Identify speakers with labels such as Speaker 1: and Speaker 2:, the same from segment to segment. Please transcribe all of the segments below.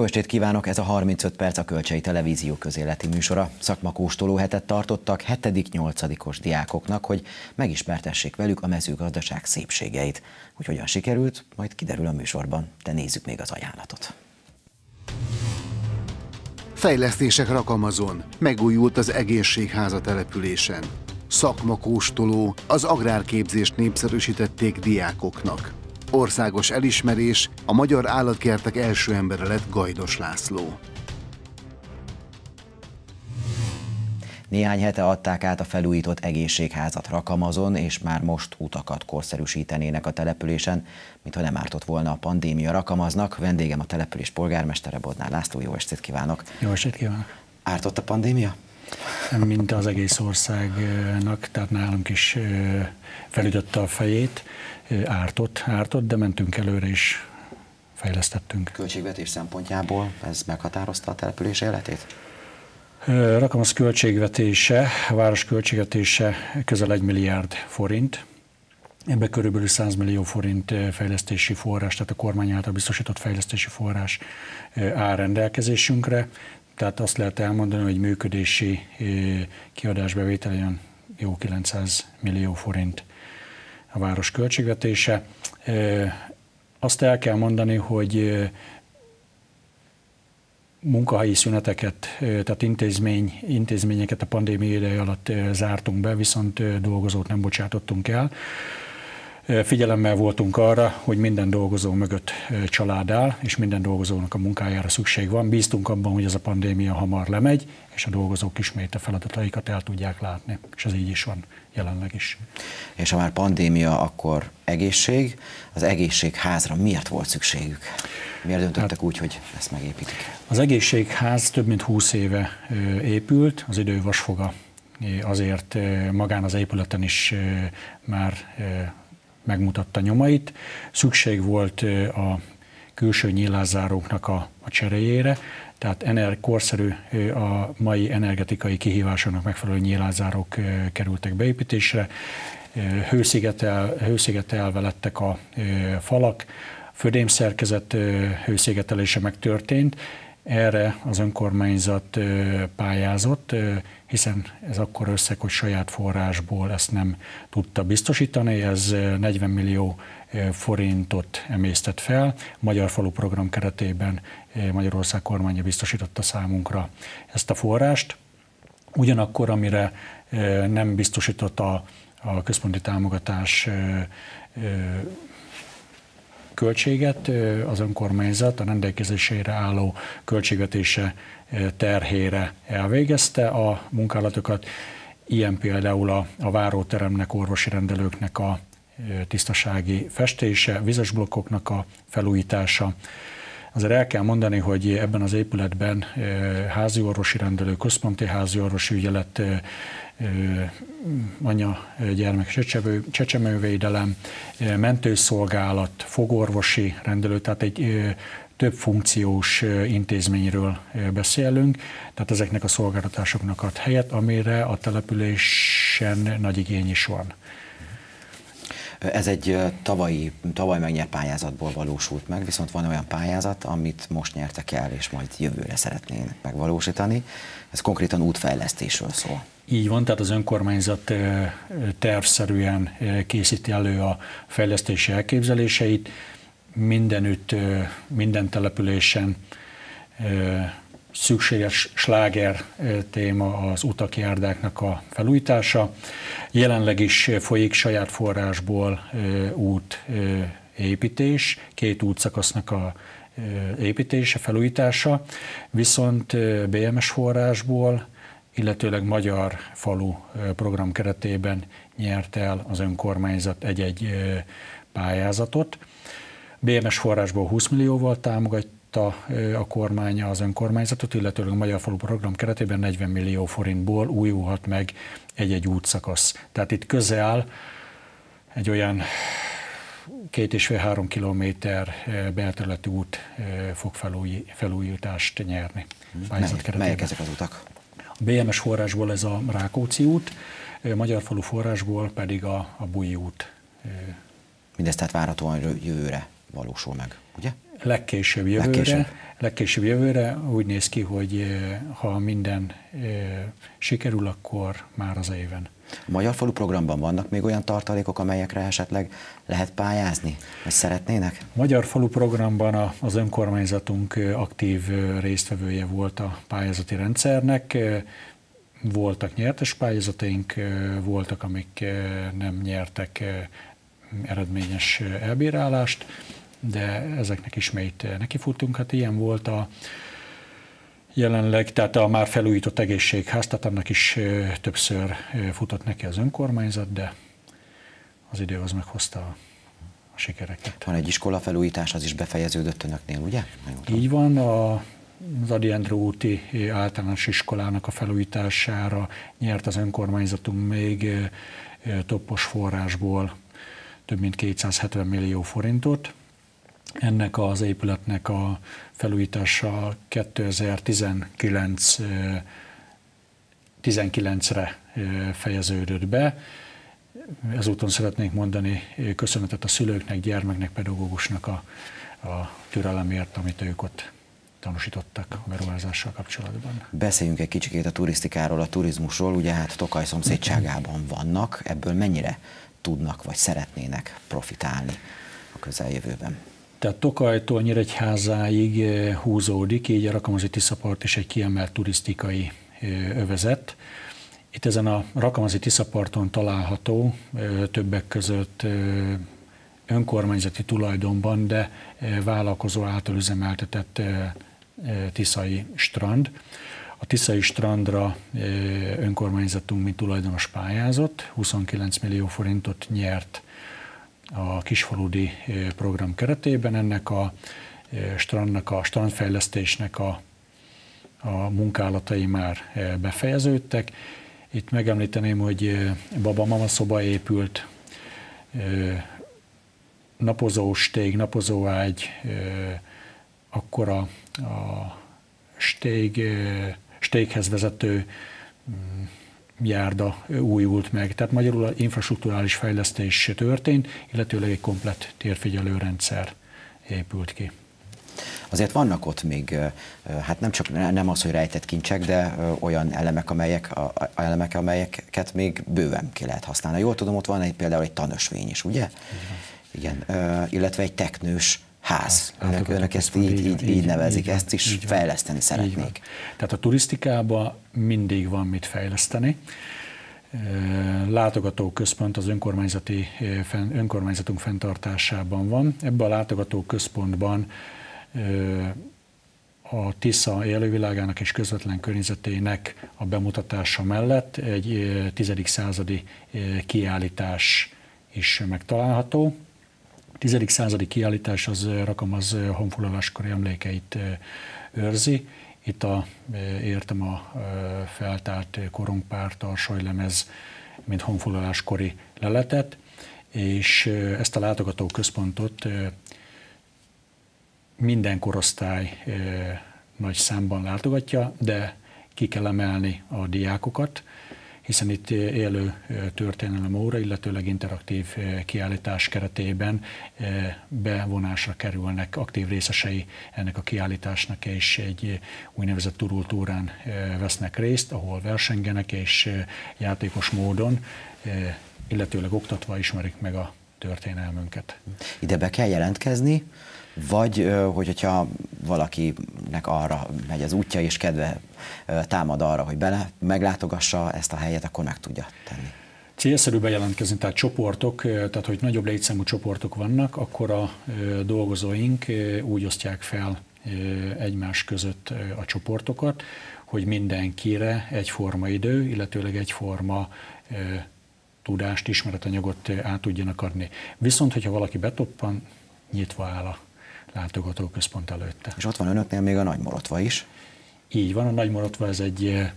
Speaker 1: Jó estét kívánok! Ez a 35 perc a Kölcsei Televízió közéleti műsora. Szakmakóstoló hetet tartottak 7.-8-os diákoknak, hogy megismertessék velük a mezőgazdaság szépségeit. Hogy hogyan sikerült, majd kiderül a műsorban, de nézzük még az ajánlatot.
Speaker 2: Fejlesztések Rakamazon. Megújult az egészségháza településen. Szakmakóstoló, az agrárképzést népszerűsítették diákoknak. Országos elismerés, a magyar állatkertek első embere lett Gajdos László.
Speaker 1: Néhány hete adták át a felújított egészségházat Rakamazon, és már most utakat korszerűsítenének a településen, mintha nem ártott volna a pandémia Rakamaznak. Vendégem a település polgármestere Bodnár László, jó estét kívánok!
Speaker 3: Jó estét kívánok!
Speaker 1: Ártott a pandémia?
Speaker 3: Mint az egész országnak, tehát nálunk is felütötte a fejét, ártott, ártott, de mentünk előre is, fejlesztettünk.
Speaker 1: Költségvetés szempontjából ez meghatározta a település életét?
Speaker 3: az költségvetése, a város költségvetése közel 1 milliárd forint, Ebbe körülbelül 100 millió forint fejlesztési forrás, tehát a kormány által biztosított fejlesztési forrás áll rendelkezésünkre. Tehát azt lehet elmondani, hogy működési kiadásbevétel olyan jó 900 millió forint a város költségvetése. Azt el kell mondani, hogy munkahelyi szüneteket, tehát intézmény, intézményeket a pandémia ideje alatt zártunk be, viszont dolgozót nem bocsátottunk el. Figyelemmel voltunk arra, hogy minden dolgozó mögött család áll, és minden dolgozónak a munkájára szükség van. Bíztunk abban, hogy ez a pandémia hamar lemegy, és a dolgozók ismét a feladataikat el tudják látni. És ez így is van jelenleg is.
Speaker 1: És ha már pandémia, akkor egészség. Az egészségházra miért volt szükségük? Miért döntöttek hát, úgy, hogy ezt megépítik?
Speaker 3: Az egészségház több mint 20 éve épült, az idő vasfoga azért magán az épületen is már megmutatta nyomait. Szükség volt a külső nyílászáróknak a, a cseréjére, tehát ener, korszerű a mai energetikai kihívásoknak megfelelő nyílászárók kerültek beépítésre, hőszigetel, hőszigetelve lettek a falak, födémszerkezet hőszigetelése megtörtént, erre az önkormányzat pályázott, hiszen ez akkor összeg, hogy saját forrásból ezt nem tudta biztosítani, ez 40 millió forintot emésztett fel. Magyar Falu Program keretében Magyarország kormánya biztosította számunkra ezt a forrást. Ugyanakkor, amire nem biztosított a, a központi támogatás költséget az önkormányzat a rendelkezésére álló költségvetése terhére elvégezte a munkálatokat. Ilyen például a, a váróteremnek, orvosi rendelőknek a tisztasági festése, vizes blokkoknak a felújítása. Azért el kell mondani, hogy ebben az épületben házi orvosi rendelő, központi házi orvosi ügyelet, anya gyermek csecsemővédelem, mentőszolgálat, fogorvosi rendelő, tehát egy több funkciós intézményről beszélünk, tehát ezeknek a szolgáltatásoknak ad helyet, amire a településen nagy igény is van.
Speaker 1: Ez egy tavalyi, tavaly megnyert pályázatból valósult meg, viszont van olyan pályázat, amit most nyertek el, és majd jövőre szeretnének megvalósítani. Ez konkrétan útfejlesztésről szól.
Speaker 3: Így van, tehát az önkormányzat tervszerűen készíti elő a fejlesztési elképzeléseit. Mindenütt, minden településen szükséges sláger téma az utak, járdáknak a felújítása. Jelenleg is folyik saját forrásból út építés, két útszakasznak a építése, felújítása, viszont BMS forrásból, illetőleg Magyar Falu program keretében nyert el az önkormányzat egy-egy pályázatot. BMS forrásból 20 millióval támogatja támogatta a kormánya az önkormányzatot, illetőleg a Magyar Falu program keretében 40 millió forintból újulhat meg egy-egy útszakasz. Tehát itt közel egy olyan két és fél három kilométer belterületi út fog felúj, felújítást nyerni.
Speaker 1: Melyek, melyek ezek az utak?
Speaker 3: A BMS forrásból ez a Rákóczi út, Magyar Falu forrásból pedig a, a Bújj út.
Speaker 1: Mindezt tehát várhatóan jövőre valósul meg, ugye?
Speaker 3: Legkésőbb jövőre, legkésőbb. legkésőbb jövőre úgy néz ki, hogy ha minden sikerül, akkor már az éven.
Speaker 1: A Magyar Falu programban vannak még olyan tartalékok, amelyekre esetleg lehet pályázni, vagy szeretnének?
Speaker 3: A Magyar Falu programban az önkormányzatunk aktív résztvevője volt a pályázati rendszernek. Voltak nyertes pályázataink, voltak, amik nem nyertek eredményes elbírálást, de ezeknek ismét nekifutunk. Hát ilyen volt a jelenleg, tehát a már felújított egészségház, tehát annak is többször futott neki az önkormányzat, de az idő az meghozta a, sikereket.
Speaker 1: Van egy iskola felújítás, az is befejeződött önöknél, ugye?
Speaker 3: Így van, a, az Adi Endre úti általános iskolának a felújítására nyert az önkormányzatunk még toppos forrásból több mint 270 millió forintot. Ennek az épületnek a felújítása 2019 19-re fejeződött be. Ezúton szeretnék mondani köszönetet a szülőknek, gyermeknek, pedagógusnak a, a türelemért, amit ők ott tanúsítottak a beruházással kapcsolatban.
Speaker 1: Beszéljünk egy kicsikét a turisztikáról, a turizmusról. Ugye hát Tokaj szomszédságában vannak, ebből mennyire tudnak vagy szeretnének profitálni a közeljövőben?
Speaker 3: Tehát Tokajtól Nyíregyházáig eh, húzódik, így a Rakamazi Tiszapart is egy kiemelt turisztikai eh, övezet. Itt ezen a Rakamazi Tiszaparton található eh, többek között önkormányzati tulajdonban, de vállalkozó által üzemeltetett Tiszai strand. A Tiszai strandra önkormányzatunk, mint tulajdonos pályázott, 29 millió forintot nyert a kisfaludi program keretében. Ennek a strandnak, a strandfejlesztésnek a, a munkálatai már befejeződtek. Itt megemlíteném, hogy Baba Mama szoba épült, napozóstég, napozóágy, akkor a, a stég, stéghez vezető mm, járda újult meg. Tehát magyarul a infrastruktúrális fejlesztés történt, illetőleg egy komplett térfigyelőrendszer épült ki.
Speaker 1: Azért vannak ott még, hát nem csak nem az, hogy rejtett kincsek, de olyan elemek, amelyek, elemek, amelyeket még bőven ki lehet használni. Jól tudom, ott van egy, például egy tanösvény is, ugye? Igen. Igen. Illetve egy teknős ház. Hát, önök, önök ezt így, így, így, így nevezik, így, ezt is így fejleszteni szeretnék.
Speaker 3: Tehát a turisztikában mindig van mit fejleszteni. Látogatóközpont az önkormányzati, önkormányzatunk fenntartásában van. Ebben a látogatóközpontban a Tisza élővilágának és közvetlen környezetének a bemutatása mellett egy 10. századi kiállítás is megtalálható. 10. századi kiállítás az Rakamaz honfoglaláskori emlékeit őrzi. Itt a, értem a feltárt korongpárt, a sajlemez, mint honfoglaláskori leletet, és ezt a látogató központot minden korosztály nagy számban látogatja, de ki kell emelni a diákokat, hiszen itt élő történelem óra, illetőleg interaktív kiállítás keretében bevonásra kerülnek aktív részesei ennek a kiállításnak, és egy úgynevezett turultúrán vesznek részt, ahol versengenek és játékos módon, illetőleg oktatva ismerik meg a történelmünket.
Speaker 1: Ide be kell jelentkezni, vagy hogyha valakinek arra megy az útja, és kedve támad arra, hogy bele meglátogassa ezt a helyet, akkor meg tudja tenni.
Speaker 3: Célszerű bejelentkezni, tehát csoportok, tehát hogy nagyobb létszámú csoportok vannak, akkor a dolgozóink úgy osztják fel egymás között a csoportokat, hogy mindenkire egyforma idő, illetőleg egyforma tudást, ismeretanyagot át tudjanak adni. Viszont, hogyha valaki betoppan, nyitva áll a látogatóközpont előtte.
Speaker 1: És ott van önöknél még a Nagymorotva is.
Speaker 3: Így van, a Nagymorotva ez egy eh,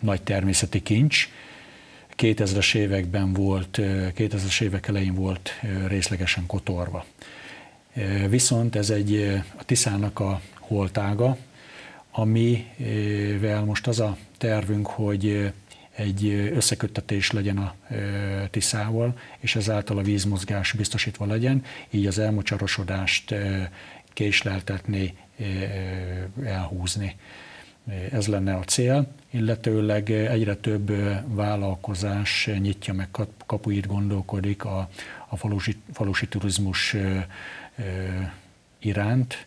Speaker 3: nagy természeti kincs. 2000-es években volt, 2000-es eh, évek elején volt eh, részlegesen kotorva. Viszont ez egy a Tiszának a holtága, amivel most az a tervünk, hogy egy összeköttetés legyen a Tiszával, és ezáltal a vízmozgás biztosítva legyen, így az elmocsarosodást késleltetni, elhúzni. Ez lenne a cél, illetőleg egyre több vállalkozás nyitja meg kapuit, gondolkodik a, a falusi, falusi turizmus iránt,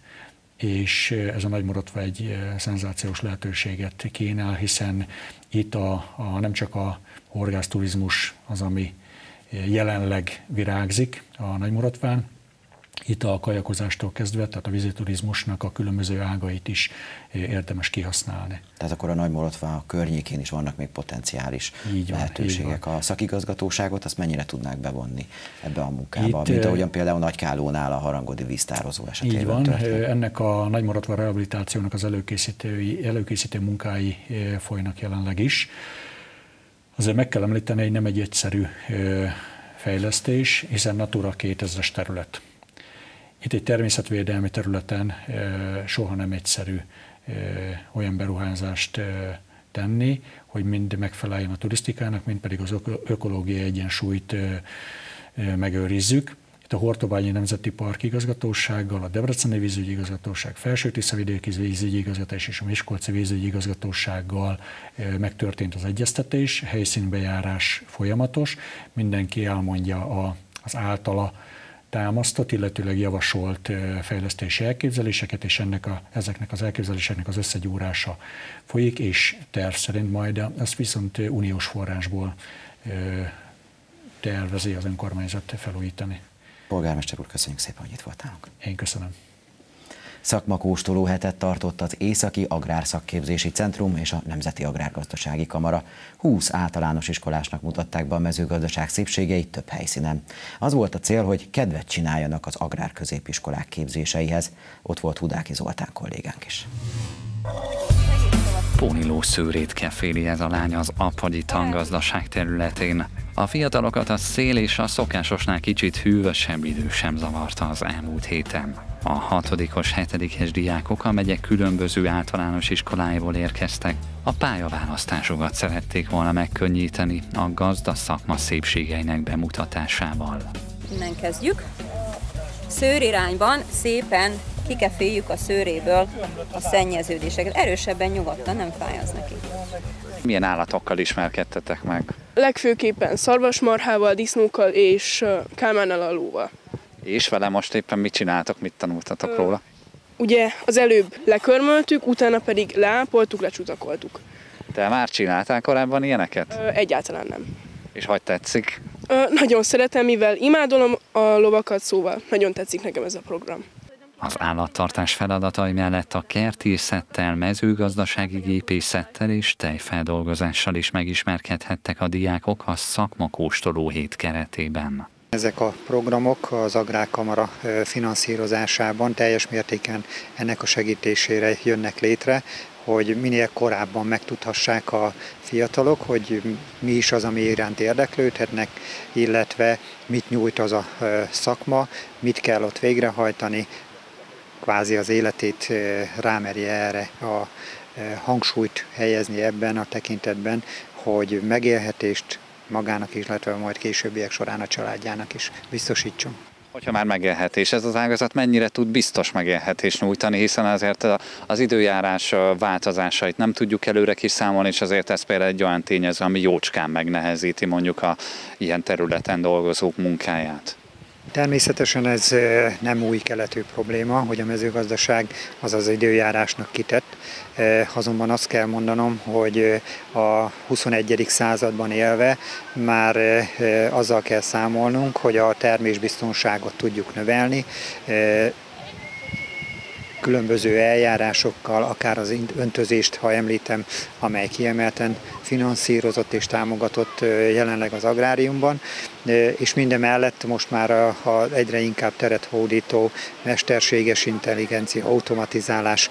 Speaker 3: és ez a Nagymorodva egy szenzációs lehetőséget kínál, hiszen itt a, a, nem csak a horgászturizmus az, ami jelenleg virágzik a Nagymorotván, itt a kajakozástól kezdve, tehát a víziturizmusnak a különböző ágait is érdemes kihasználni.
Speaker 1: Tehát akkor a Nagymorotva környékén is vannak még potenciális így van, lehetőségek. Így van. A szakigazgatóságot azt mennyire tudnák bevonni ebbe a munkába, Itt, mint ahogyan például Nagykálónál a harangodi víztározó esetében
Speaker 3: Így van, történt. ennek a Nagymorotva rehabilitációnak az előkészítő, előkészítő munkái folynak jelenleg is. Azért meg kell említeni, hogy nem egy egyszerű fejlesztés, hiszen Natura 2000-es terület. Itt egy természetvédelmi területen soha nem egyszerű olyan beruházást tenni, hogy mind megfeleljen a turisztikának, mind pedig az ökológiai egyensúlyt megőrizzük. Itt a Hortobányi Nemzeti Park igazgatósággal, a Debreceni vízügyi igazgatóság, Felső Tiszavidéki vízügyi igazgatás és a Miskolci vízügyi igazgatósággal megtörtént az egyeztetés, helyszínbejárás folyamatos, mindenki elmondja az általa támasztott, illetőleg javasolt fejlesztési elképzeléseket, és ennek a, ezeknek az elképzeléseknek az összegyúrása folyik, és terv szerint majd ezt viszont uniós forrásból tervezi az önkormányzat felújítani.
Speaker 1: Polgármester úr, köszönjük szépen, hogy itt voltál.
Speaker 3: Én köszönöm.
Speaker 1: Szakmakóstoló hetet tartott az Északi Agrárszakképzési Centrum és a Nemzeti Agrárgazdasági Kamara. 20 általános iskolásnak mutatták be a mezőgazdaság szépségeit több helyszínen. Az volt a cél, hogy kedvet csináljanak az agrárközépiskolák képzéseihez. Ott volt Hudáki Zoltán kollégánk is.
Speaker 4: Póniló szőrét keféli ez a lány az apagyi tangazdaság területén. A fiatalokat a szél és a szokásosnál kicsit hűvösebb idő sem zavarta az elmúlt héten. A hatodikos, hetedikes diákok a megyek különböző általános iskoláiból érkeztek. A pályaválasztásokat szerették volna megkönnyíteni a gazda szakma szépségeinek bemutatásával.
Speaker 5: Innen kezdjük. Szőrirányban szépen kikeféljük a szőréből a szennyeződéseket. Erősebben nyugodtan, nem fáj az neki.
Speaker 4: Milyen állatokkal ismerkedtetek meg?
Speaker 6: Legfőképpen szarvasmarhával, disznókkal és kálmánnal alóval.
Speaker 4: És vele most éppen mit csináltok, mit tanultatok Ö, róla?
Speaker 6: Ugye az előbb lekörmöltük, utána pedig leápoltuk, lecsutakoltuk.
Speaker 4: Te már csináltál korábban ilyeneket?
Speaker 6: Ö, egyáltalán nem.
Speaker 4: És hogy tetszik?
Speaker 6: Ö, nagyon szeretem, mivel imádolom a lovakat, szóval nagyon tetszik nekem ez a program.
Speaker 4: Az állattartás feladatai mellett a kertészettel, mezőgazdasági gépészettel és tejfeldolgozással is megismerkedhettek a diákok a szakmakóstoló hét keretében.
Speaker 7: Ezek a programok az Agrárkamara finanszírozásában teljes mértéken ennek a segítésére jönnek létre, hogy minél korábban megtudhassák a fiatalok, hogy mi is az, ami iránt érdeklődhetnek, illetve mit nyújt az a szakma, mit kell ott végrehajtani, kvázi az életét rámerje erre a hangsúlyt helyezni ebben a tekintetben, hogy megélhetést magának is, illetve majd későbbiek során a családjának is biztosítson.
Speaker 4: Hogyha már megélhetés, ez az ágazat mennyire tud biztos megélhetést nyújtani, hiszen azért az időjárás változásait nem tudjuk előre kiszámolni, és azért ez például egy olyan tényező, ami jócskán megnehezíti mondjuk a ilyen területen dolgozók munkáját.
Speaker 7: Természetesen ez nem új keletű probléma, hogy a mezőgazdaság az az időjárásnak kitett, azonban azt kell mondanom, hogy a 21. században élve már azzal kell számolnunk, hogy a termésbiztonságot tudjuk növelni, különböző eljárásokkal, akár az öntözést, ha említem, amely kiemelten finanszírozott és támogatott jelenleg az agráriumban, és minden mellett most már a, a egyre inkább teret hódító mesterséges intelligencia, automatizálás,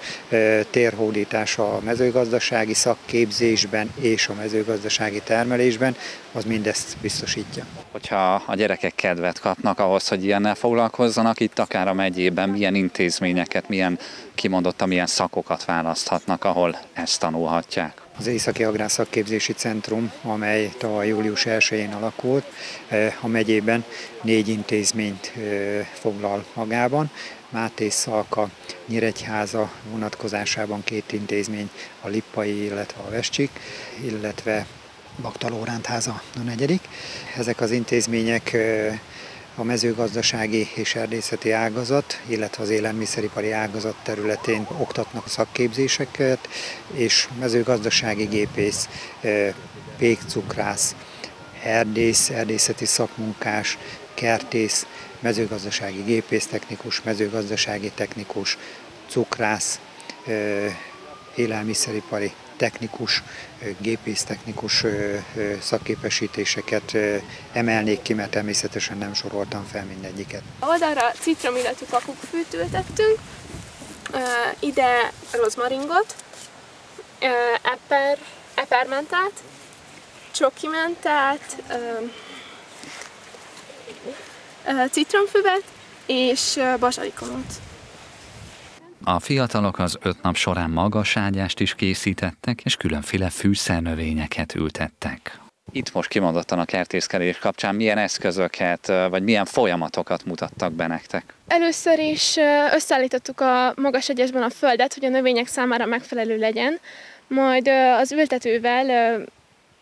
Speaker 7: térhódítás a mezőgazdasági szakképzésben és a mezőgazdasági termelésben, az mindezt biztosítja.
Speaker 4: Hogyha a gyerekek kedvet kapnak ahhoz, hogy ilyennel foglalkozzanak, itt akár a megyében milyen intézményeket, milyen kimondottan milyen szakokat választhatnak, ahol ezt tanulhatják?
Speaker 7: Az Északi Agrárszakképzési Centrum, amely tavaly július 1-én alakult, a megyében négy intézményt foglal magában. Máté Szalka, Nyíregyháza vonatkozásában két intézmény, a Lippai, illetve a Vescsik, illetve Bakta Lórántháza a negyedik. Ezek az intézmények a mezőgazdasági és erdészeti ágazat, illetve az élelmiszeripari ágazat területén oktatnak szakképzéseket, és mezőgazdasági gépész, pékcukrász, erdész, erdészeti szakmunkás, kertész, mezőgazdasági gépésztechnikus, mezőgazdasági technikus, cukrász, élelmiszeripari technikus, gépésztechnikus szakképesítéseket emelnék ki, mert természetesen nem soroltam fel mindegyiket.
Speaker 6: Oldalra citrom, illetve kakukkfűt ültettünk, ide rozmaringot, eper, epermentát, csokimentát, citromfüvet és basalikomot.
Speaker 4: A fiatalok az öt nap során magas ágyást is készítettek, és különféle fűszernövényeket ültettek. Itt most kimondottan a kertészkedés kapcsán milyen eszközöket, vagy milyen folyamatokat mutattak be nektek?
Speaker 6: Először is összeállítottuk a magas egyesben a földet, hogy a növények számára megfelelő legyen, majd az ültetővel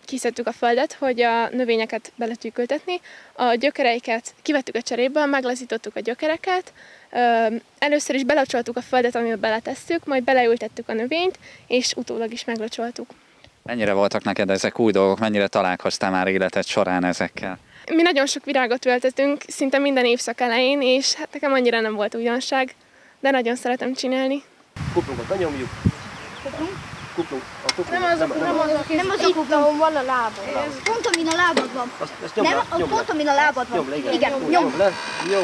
Speaker 6: kiszedtük a földet, hogy a növényeket bele tudjuk ültetni. A gyökereiket kivettük a cseréből, meglazítottuk a gyökereket, először is belocsoltuk a földet, amiben beletesszük, majd beleültettük a növényt, és utólag is meglocsoltuk.
Speaker 4: Mennyire voltak neked ezek új dolgok, mennyire találkoztál már életed során ezekkel?
Speaker 6: Mi nagyon sok virágot ültetünk, szinte minden évszak elején, és hát nekem annyira nem volt újdonság, de nagyon szeretem csinálni.
Speaker 8: Kuplunkat benyomjuk. Kuplunk? kuplunk. A kuplunk.
Speaker 9: Nem az a kuplunk. Nem az a, nem az a kuplunk. ahol van a lábad. Pont amin a lábad van.
Speaker 8: Azt, azt nyom nem,
Speaker 9: le, nyom pont amin a lábad van.
Speaker 8: Nyom le, igen.
Speaker 9: igen
Speaker 8: nyom.
Speaker 9: nyom.
Speaker 8: le. Jó.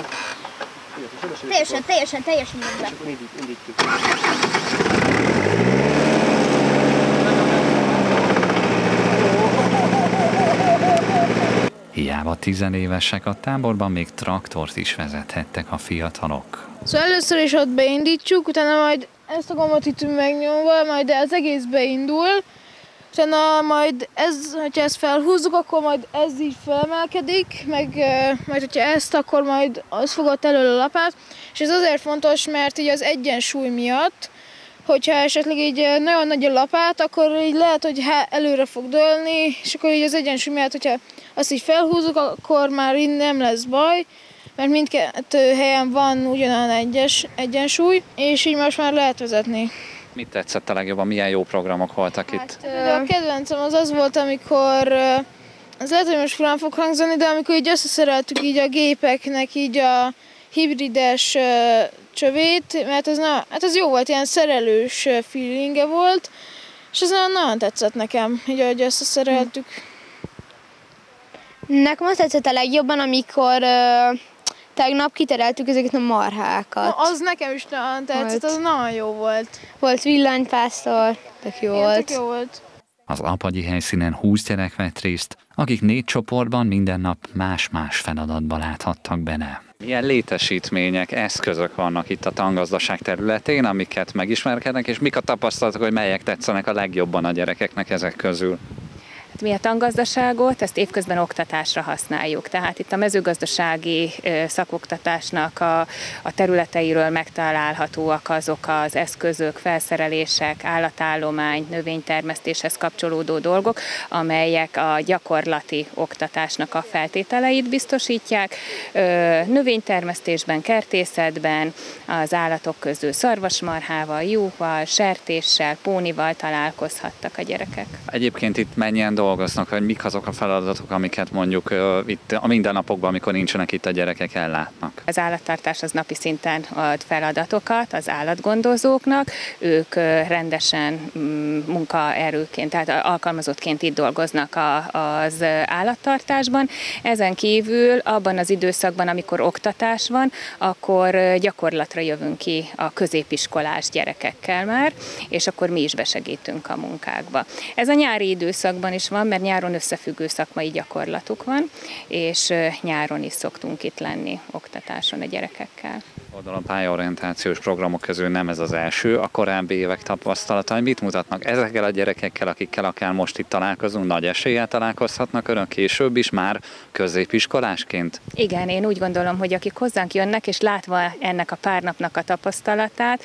Speaker 9: Teljesen, teljesen, teljesen nyom le.
Speaker 8: És akkor indít, indítjuk.
Speaker 4: Hiába tizenévesek a táborban még traktort is vezethettek a fiatalok.
Speaker 10: Szóval először is ott beindítsuk, utána majd ezt a gombot itt megnyomva, majd az egész beindul, utána majd ez, hogyha ezt felhúzzuk, akkor majd ez így felemelkedik, meg majd hogyha ezt, akkor majd az fogott elő a lapát, és ez azért fontos, mert így az egyensúly miatt, hogyha esetleg így nagyon nagy a lapát, akkor így lehet, hogy előre fog dőlni, és akkor így az egyensúly miatt, hogyha azt így felhúzzuk, akkor már így nem lesz baj, mert mindkettő helyen van ugyanolyan egyes, egyensúly, és így most már lehet vezetni.
Speaker 4: Mit tetszett a legjobban? Milyen jó programok voltak
Speaker 10: hát,
Speaker 4: itt?
Speaker 10: A kedvencem az az volt, amikor az lehet, hogy most furán fog hangzani, de amikor így összeszereltük így a gépeknek így a hibrides csövét, mert ez, na, hát ez jó volt, ilyen szerelős feelinge volt, és ez nagyon, nagyon tetszett nekem, így ahogy összeszereltük.
Speaker 11: Nekem azt tetszett a legjobban, amikor uh, tegnap kitereltük ezeket a marhákat.
Speaker 10: Na, az nekem is nagyon tetszett, az nagyon jó volt.
Speaker 11: Volt villanypásztor, tök jó
Speaker 10: Igen,
Speaker 11: volt.
Speaker 10: Tök jó volt.
Speaker 4: Az apagyi helyszínen 20 gyerek vett részt, akik négy csoportban minden nap más-más feladatba láthattak benne. Milyen létesítmények, eszközök vannak itt a tangazdaság területén, amiket megismerkednek, és mik a tapasztalatok, hogy melyek tetszenek a legjobban a gyerekeknek ezek közül?
Speaker 12: Mi a tangazdaságot, ezt évközben oktatásra használjuk. Tehát itt a mezőgazdasági szakoktatásnak a, a területeiről megtalálhatóak azok az eszközök, felszerelések, állatállomány, növénytermesztéshez kapcsolódó dolgok, amelyek a gyakorlati oktatásnak a feltételeit biztosítják. Növénytermesztésben, kertészetben, az állatok közül szarvasmarhával, juhval, sertéssel, pónival találkozhattak a gyerekek.
Speaker 4: Egyébként itt mennyien dolgoznak, hogy mik azok a feladatok, amiket mondjuk itt a mindennapokban, amikor nincsenek itt a gyerekek, ellátnak?
Speaker 12: Az állattartás az napi szinten ad feladatokat az állatgondozóknak, ők rendesen um, munkaerőként, tehát alkalmazottként itt dolgoznak a, az állattartásban. Ezen kívül abban az időszakban, amikor oktatás van, akkor gyakorlatra jövünk ki a középiskolás gyerekekkel már, és akkor mi is besegítünk a munkákba. Ez a nyári időszakban is van, van, mert nyáron összefüggő szakmai gyakorlatuk van, és nyáron is szoktunk itt lenni oktatáson a gyerekekkel.
Speaker 4: Oldalon pályaorientációs programok közül nem ez az első, a korábbi évek tapasztalatai mit mutatnak ezekkel a gyerekekkel, akikkel akár most itt találkozunk, nagy eséllyel találkozhatnak önök később is már középiskolásként?
Speaker 12: Igen, én úgy gondolom, hogy akik hozzánk jönnek, és látva ennek a pár napnak a tapasztalatát,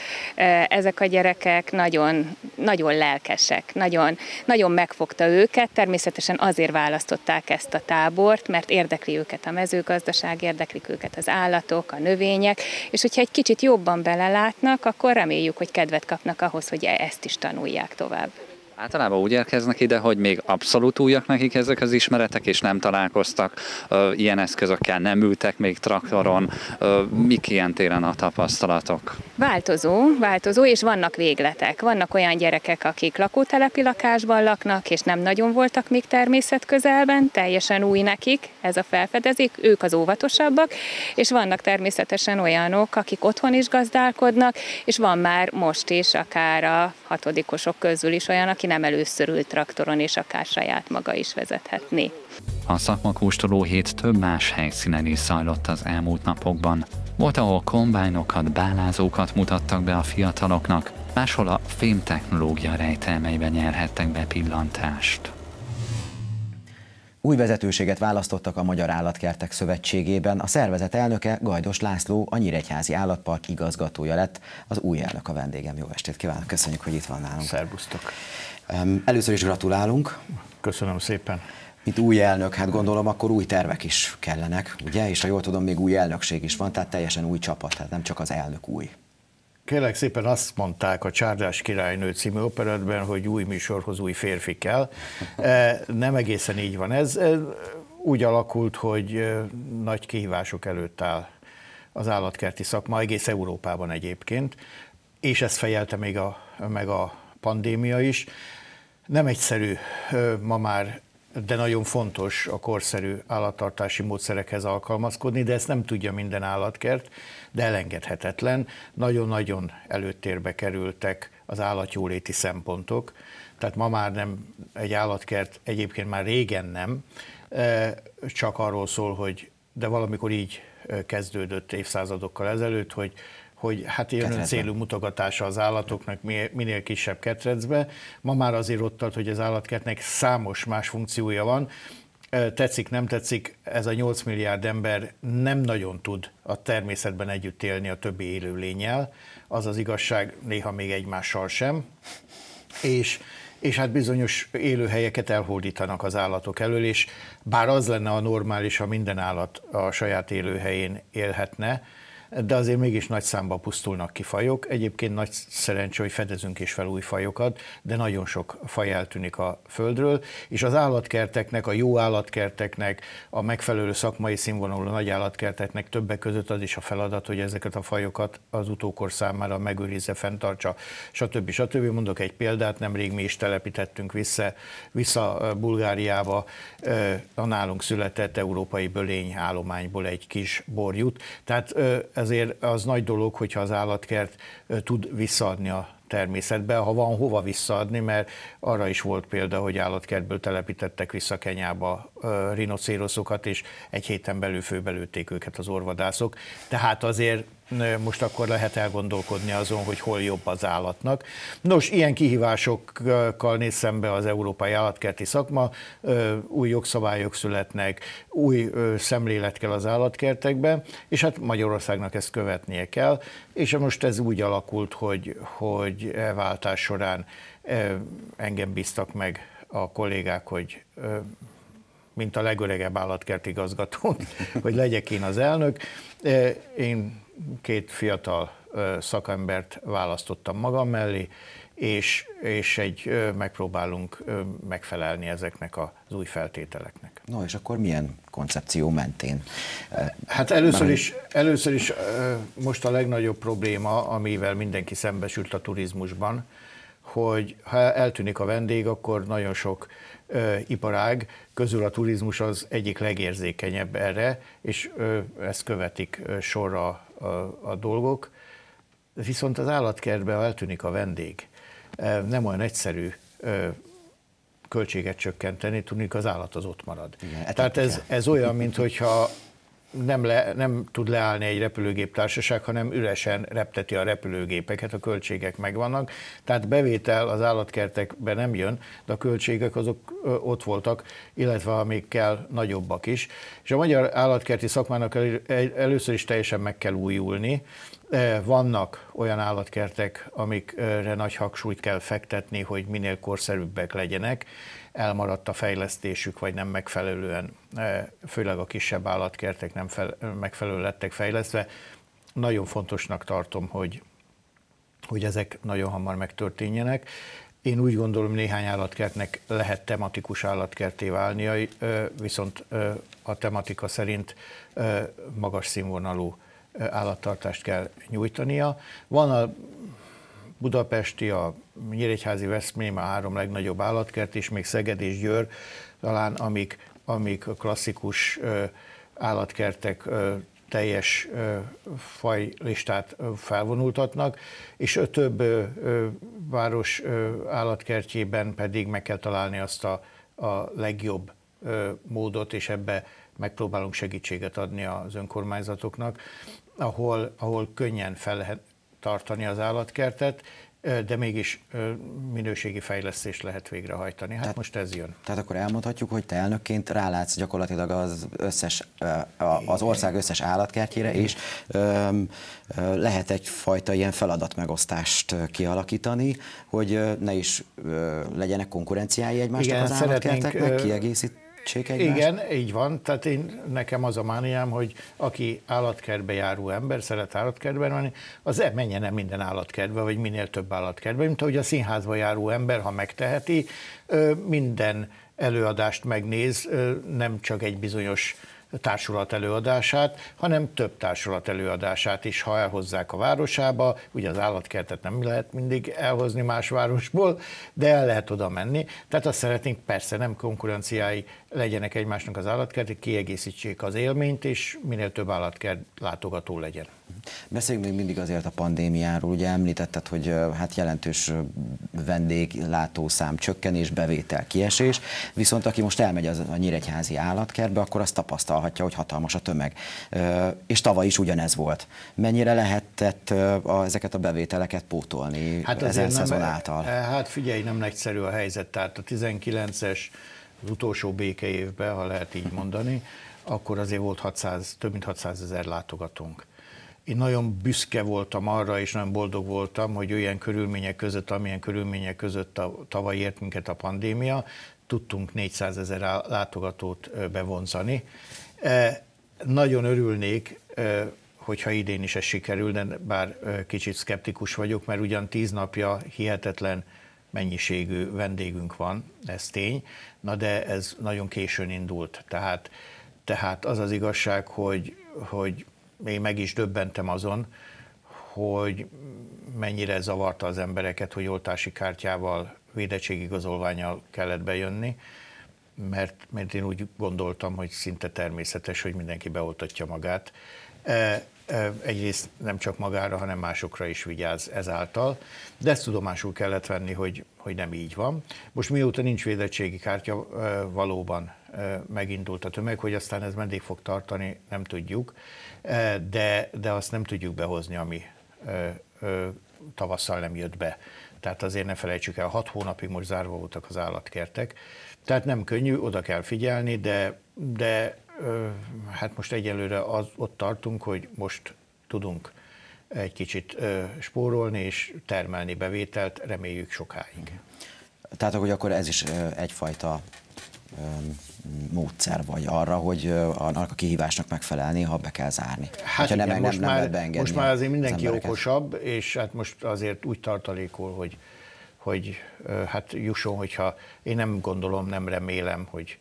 Speaker 12: ezek a gyerekek nagyon, nagyon lelkesek, nagyon, nagyon megfogta őket, természetesen azért választották ezt a tábort, mert érdekli őket a mezőgazdaság, érdeklik őket az állatok, a növények, és hogyha egy kicsit jobban belelátnak, akkor reméljük, hogy kedvet kapnak ahhoz, hogy ezt is tanulják tovább.
Speaker 4: Általában úgy érkeznek ide, hogy még abszolút újak nekik ezek az ismeretek, és nem találkoztak ö, ilyen eszközökkel, nem ültek még traktoron. Ö, mik ilyen téren a tapasztalatok?
Speaker 12: Változó, változó, és vannak végletek. Vannak olyan gyerekek, akik lakótelepi lakásban laknak, és nem nagyon voltak még természet közelben, teljesen új nekik ez a felfedezik, ők az óvatosabbak, és vannak természetesen olyanok, akik otthon is gazdálkodnak, és van már most is, akár a hatodikosok közül is olyan, aki nem először ült traktoron, és akár saját maga is vezethetné.
Speaker 4: A szakmakóstoló hét több más helyszínen is zajlott az elmúlt napokban. Volt, ahol kombájnokat, bálázókat mutattak be a fiataloknak, máshol a fémtechnológia rejtelmeiben nyerhettek be pillantást.
Speaker 1: Új vezetőséget választottak a Magyar Állatkertek Szövetségében. A szervezet elnöke Gajdos László, a Nyíregyházi Állatpark igazgatója lett. Az új elnök a vendégem. Jó estét kívánok, köszönjük, hogy itt van nálunk.
Speaker 13: Szervusztok.
Speaker 1: Először is gratulálunk.
Speaker 13: Köszönöm szépen.
Speaker 1: Itt új elnök, hát gondolom akkor új tervek is kellenek, ugye? És ha jól tudom, még új elnökség is van, tehát teljesen új csapat, tehát nem csak az elnök új.
Speaker 13: Kérlek szépen azt mondták a Csárdás királynő című operetben, hogy új műsorhoz új férfi kell. E, nem egészen így van. Ez úgy alakult, hogy nagy kihívások előtt áll az állatkerti szakma, egész Európában egyébként, és ezt fejelte még a, meg a pandémia is. Nem egyszerű ma már de nagyon fontos a korszerű állattartási módszerekhez alkalmazkodni, de ezt nem tudja minden állatkert, de elengedhetetlen. Nagyon-nagyon előtérbe kerültek az állatjóléti szempontok, tehát ma már nem egy állatkert, egyébként már régen nem, csak arról szól, hogy de valamikor így kezdődött évszázadokkal ezelőtt, hogy hogy hát ilyen célú mutogatása az állatoknak minél kisebb ketrecbe. Ma már azért ott tart, hogy az állatkertnek számos más funkciója van, tetszik, nem tetszik, ez a 8 milliárd ember nem nagyon tud a természetben együtt élni a többi élőlényel, az az igazság, néha még egymással sem, és, és hát bizonyos élőhelyeket elhódítanak az állatok elől, és bár az lenne a normális, ha minden állat a saját élőhelyén élhetne, de azért mégis nagy számba pusztulnak ki fajok. Egyébként nagy szerencsé, hogy fedezünk is fel új fajokat, de nagyon sok faj eltűnik a földről, és az állatkerteknek, a jó állatkerteknek, a megfelelő szakmai színvonalú nagy állatkerteknek többek között az is a feladat, hogy ezeket a fajokat az utókor számára megőrizze, fenntartsa, stb. stb. Mondok egy példát, nemrég mi is telepítettünk vissza, vissza Bulgáriába a nálunk született európai bölény állományból egy kis borjút. Tehát ezért az nagy dolog, hogyha az állatkert tud visszaadni a természetbe, ha van hova visszaadni, mert arra is volt példa, hogy állatkertből telepítettek vissza Kenyába rinocéroszokat, és egy héten belül főbelőtték őket az orvadászok. Tehát azért most akkor lehet elgondolkodni azon, hogy hol jobb az állatnak. Nos, ilyen kihívásokkal néz szembe az európai állatkerti szakma, új jogszabályok születnek, új szemlélet kell az állatkertekbe, és hát Magyarországnak ezt követnie kell, és most ez úgy alakult, hogy, hogy elváltás során engem bíztak meg a kollégák, hogy mint a legöregebb állatkertigazgató, hogy legyek én az elnök. Én két fiatal szakembert választottam magam mellé, és, és egy megpróbálunk megfelelni ezeknek az új feltételeknek.
Speaker 1: No, és akkor milyen koncepció mentén?
Speaker 13: Hát először is, először is most a legnagyobb probléma, amivel mindenki szembesült a turizmusban, hogy ha eltűnik a vendég, akkor nagyon sok iparág közül a turizmus az egyik legérzékenyebb erre, és ezt követik sorra a, a dolgok. Viszont az állatkertben, ha eltűnik a vendég, nem olyan egyszerű költséget csökkenteni, tudnik az állat az ott marad. Igen, Tehát ez, ez olyan, mintha nem, le, nem tud leállni egy repülőgép társaság, hanem üresen repteti a repülőgépeket, a költségek megvannak. Tehát bevétel az állatkertekbe nem jön, de a költségek azok ott voltak, illetve amik kell nagyobbak is. És a magyar állatkerti szakmának először is teljesen meg kell újulni. Vannak olyan állatkertek, amikre nagy hangsúlyt kell fektetni, hogy minél korszerűbbek legyenek, elmaradt a fejlesztésük, vagy nem megfelelően, eh, főleg a kisebb állatkertek nem fel, megfelelően lettek fejlesztve. Nagyon fontosnak tartom, hogy, hogy ezek nagyon hamar megtörténjenek. Én úgy gondolom, néhány állatkertnek lehet tematikus állatkerté válnia, eh, viszont a tematika szerint magas színvonalú állattartást kell nyújtania. Van a budapesti, a Nyíregyházi Veszprém a három legnagyobb állatkert, és még Szeged és Győr talán, amik, amik klasszikus állatkertek teljes fajlistát felvonultatnak, és több város állatkertjében pedig meg kell találni azt a, a legjobb módot, és ebbe megpróbálunk segítséget adni az önkormányzatoknak, ahol, ahol könnyen fel lehet tartani az állatkertet, de mégis minőségi fejlesztést lehet végrehajtani. Hát tehát, most ez jön.
Speaker 1: Tehát akkor elmondhatjuk, hogy te elnökként rálátsz gyakorlatilag az, összes, az ország összes állatkertjére, és lehet egyfajta ilyen feladatmegosztást kialakítani, hogy ne is legyenek konkurenciái egymásnak Igen, az állatkerteknek, kiegészít egymást?
Speaker 13: Igen, így van. Tehát én, nekem az a mániám, hogy aki állatkertbe járó ember, szeret állatkertben menni, az e menjen el minden állatkertbe, vagy minél több állatkertbe, mint ahogy a színházba járó ember, ha megteheti, minden előadást megnéz, nem csak egy bizonyos társulat előadását, hanem több társulat előadását is, ha elhozzák a városába. Ugye az állatkertet nem lehet mindig elhozni más városból, de el lehet oda menni. Tehát azt szeretnénk, persze nem konkurenciái legyenek egymásnak az állatkertek, kiegészítsék az élményt, és minél több állatkert látogató legyen.
Speaker 1: Beszéljünk még mindig azért a pandémiáról. Ugye említetted, hogy hát jelentős vendéglátószám csökkenés, bevétel kiesés, viszont aki most elmegy az a nyíregyházi állatkertbe, akkor azt tapasztalhatja, hogy hatalmas a tömeg. És tavaly is ugyanez volt. Mennyire lehetett ezeket a bevételeket pótolni hát ezen szezon által?
Speaker 13: Hát figyelj, nem egyszerű a helyzet. Tehát a 19-es az utolsó béke évben, ha lehet így mondani, akkor azért volt 600, több mint 600 ezer látogatónk. Én nagyon büszke voltam arra, és nagyon boldog voltam, hogy olyan körülmények között, amilyen körülmények között a, tavaly ért minket a pandémia, tudtunk 400 ezer látogatót bevonzani. Nagyon örülnék, hogyha idén is ez sikerül, de bár kicsit szkeptikus vagyok, mert ugyan tíz napja hihetetlen mennyiségű vendégünk van, ez tény, na de ez nagyon későn indult. Tehát, tehát az az igazság, hogy, hogy én meg is döbbentem azon, hogy mennyire zavarta az embereket, hogy oltási kártyával, védettségigazolványjal kellett bejönni, mert, mert én úgy gondoltam, hogy szinte természetes, hogy mindenki beoltatja magát. E, e, egyrészt nem csak magára, hanem másokra is vigyáz ezáltal, de ezt tudomásul kellett venni, hogy, hogy nem így van. Most mióta nincs védettségi kártya, e, valóban megindult a tömeg, hogy aztán ez meddig fog tartani, nem tudjuk de, de azt nem tudjuk behozni, ami tavasszal nem jött be. Tehát azért ne felejtsük el, hat hónapig most zárva voltak az állatkertek. Tehát nem könnyű, oda kell figyelni, de, de hát most egyelőre az, ott tartunk, hogy most tudunk egy kicsit spórolni és termelni bevételt, reméljük sokáig.
Speaker 1: Tehát, hogy akkor ez is egyfajta módszer vagy arra, hogy annak a kihívásnak megfelelni, ha be kell zárni.
Speaker 13: Hát igen, nem, most, nem, már, nem most már azért mindenki okosabb, és hát most azért úgy tartalékol, hogy, hogy hát jusson, hogyha én nem gondolom, nem remélem, hogy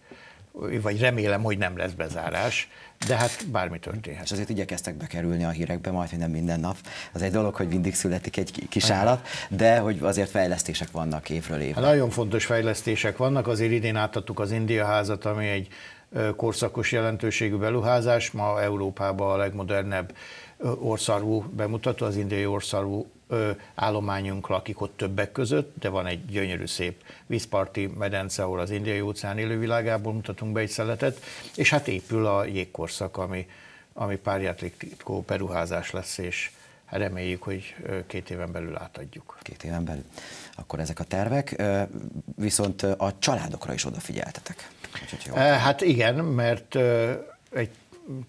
Speaker 13: vagy remélem, hogy nem lesz bezárás, de hát bármi történhet.
Speaker 1: És azért igyekeztek bekerülni a hírekbe, majd nem minden nap. Az egy dolog, hogy mindig születik egy kis állat, de hogy azért fejlesztések vannak évről évre.
Speaker 13: Hát nagyon fontos fejlesztések vannak, azért idén átadtuk az India házat, ami egy korszakos jelentőségű beruházás. Ma Európában a legmodernebb orszarvú bemutató, az indiai orszarvú állományunk lakik ott többek között, de van egy gyönyörű szép vízparti medence, ahol az indiai óceán élővilágából mutatunk be egy szeletet, és hát épül a jégkorszak, ami, ami párjátékó beruházás lesz, és reméljük, hogy két éven belül átadjuk.
Speaker 1: Két éven belül. Akkor ezek a tervek, viszont a családokra is odafigyeltetek.
Speaker 13: Hát igen, mert egy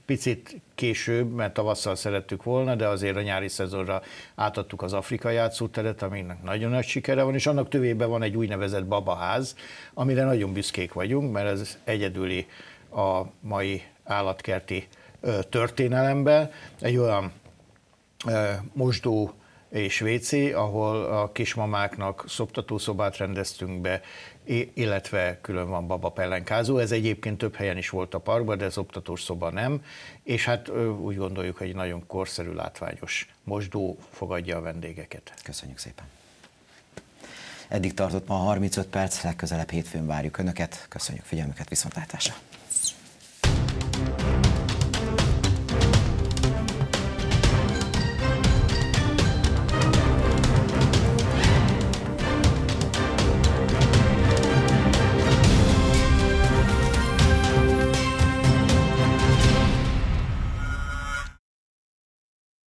Speaker 13: picit később, mert tavasszal szerettük volna, de azért a nyári szezonra átadtuk az afrikai játszóteret, aminek nagyon nagy sikere van, és annak tövében van egy úgynevezett babaház, amire nagyon büszkék vagyunk, mert ez egyedüli a mai állatkerti történelemben. Egy olyan mosdó és WC, ahol a kismamáknak szoptatószobát rendeztünk be, illetve külön van baba pellenkázó. Ez egyébként több helyen is volt a parkban, de ez oktatós szoba nem, és hát úgy gondoljuk, hogy egy nagyon korszerű, látványos mosdó fogadja a vendégeket.
Speaker 1: Köszönjük szépen! Eddig tartott ma 35 perc, legközelebb hétfőn várjuk Önöket. Köszönjük figyelmüket, viszontlátásra!